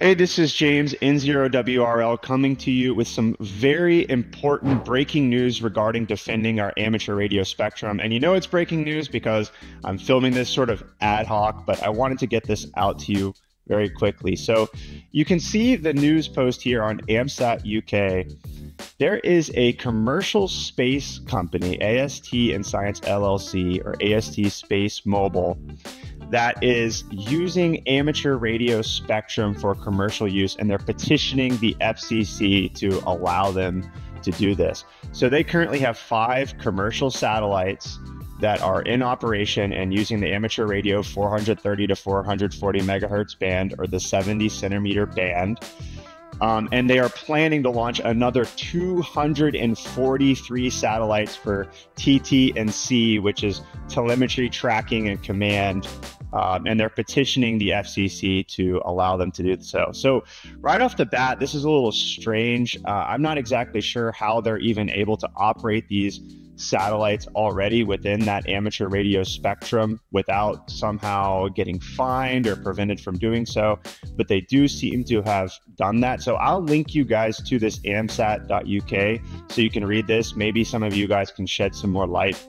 Hey, this is James N0WRL coming to you with some very important breaking news regarding defending our amateur radio spectrum. And you know it's breaking news because I'm filming this sort of ad hoc, but I wanted to get this out to you very quickly. So you can see the news post here on AMSAT UK. There is a commercial space company, AST and Science LLC, or AST Space Mobile that is using amateur radio spectrum for commercial use, and they're petitioning the FCC to allow them to do this. So they currently have five commercial satellites that are in operation and using the amateur radio 430 to 440 megahertz band or the 70 centimeter band. Um, and they are planning to launch another 243 satellites for TT and C, which is telemetry tracking and command. Um, and they're petitioning the FCC to allow them to do so. So, right off the bat, this is a little strange. Uh, I'm not exactly sure how they're even able to operate these satellites already within that amateur radio spectrum without somehow getting fined or prevented from doing so. But they do seem to have done that. So I'll link you guys to this amsat.uk so you can read this. Maybe some of you guys can shed some more light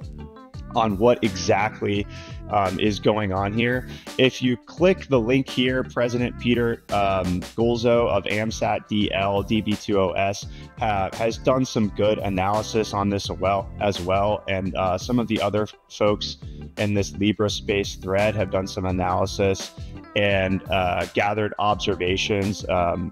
on what exactly um, is going on here. If you click the link here, President Peter um, Gülzow of AMSAT DL DB2OS uh, has done some good analysis on this as well, as well. and uh, some of the other folks in this Libre Space thread have done some analysis and uh, gathered observations um,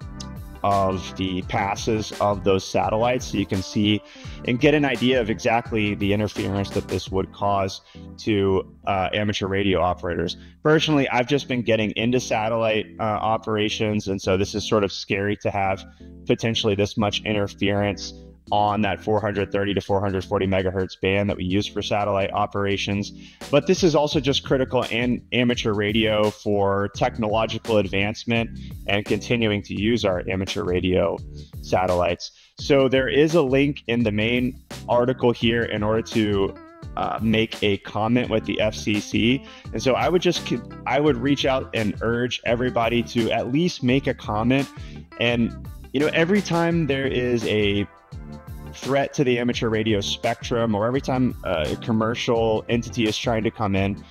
of the passes of those satellites so you can see and get an idea of exactly the interference that this would cause to uh, amateur radio operators. Personally, I've just been getting into satellite uh, operations, and so this is sort of scary to have potentially this much interference on that 430 to 440 megahertz band that we use for satellite operations. But this is also just critical in amateur radio for technological advancement and continuing to use our amateur radio satellites. So there is a link in the main article here in order to uh, make a comment with the FCC. And so I would just I would reach out and urge everybody to at least make a comment. And you know, every time there is a threat to the amateur radio spectrum, or every time a commercial entity is trying to come in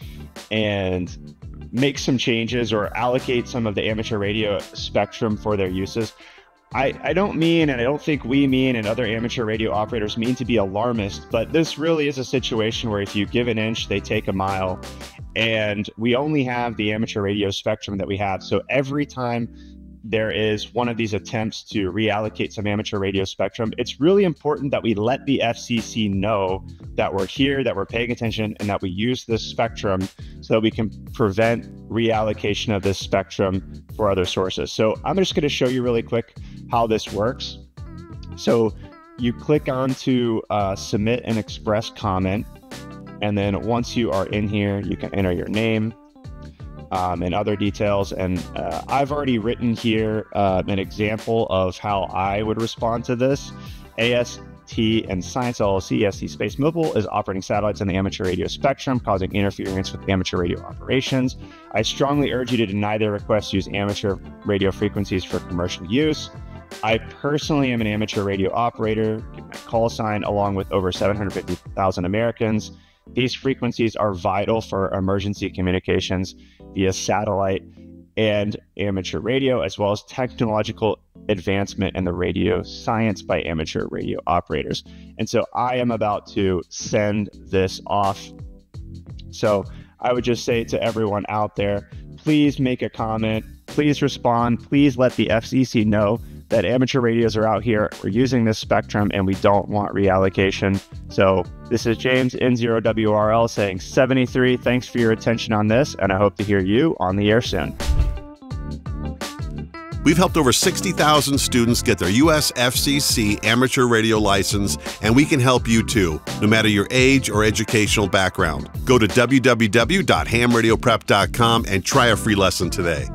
and make some changes or allocate some of the amateur radio spectrum for their uses. I, I don't mean, and I don't think we mean, and other amateur radio operators mean to be alarmist, but this really is a situation where if you give an inch, they take a mile. And we only have the amateur radio spectrum that we have. So every time there is one of these attempts to reallocate some amateur radio spectrum, it's really important that we let the FCC know that we're here, that we're paying attention, and that we use this spectrum so that we can prevent reallocation of this spectrum for other sources. So I'm just going to show you really quick how this works. So you click on to uh, submit an express comment. And then once you are in here, you can enter your name, um, and other details. And uh, I've already written here uh, an example of how I would respond to this. AST and Science LLC, AST Space Mobile, is operating satellites in the amateur radio spectrum, causing interference with amateur radio operations. I strongly urge you to deny their request to use amateur radio frequencies for commercial use. I personally am an amateur radio operator, my call sign, along with over 750,000 Americans. These frequencies are vital for emergency communications via satellite and amateur radio, as well as technological advancement in the radio science by amateur radio operators. And so I am about to send this off. So I would just say to everyone out there please make a comment, please respond, please let the FCC know that amateur radios are out here. We're using this spectrum and we don't want reallocation. So this is James N0WRL saying 73. Thanks for your attention on this, and I hope to hear you on the air soon. We've helped over 60,000 students get their US FCC amateur radio license, and we can help you too, no matter your age or educational background. Go to www.hamradioprep.com and try a free lesson today.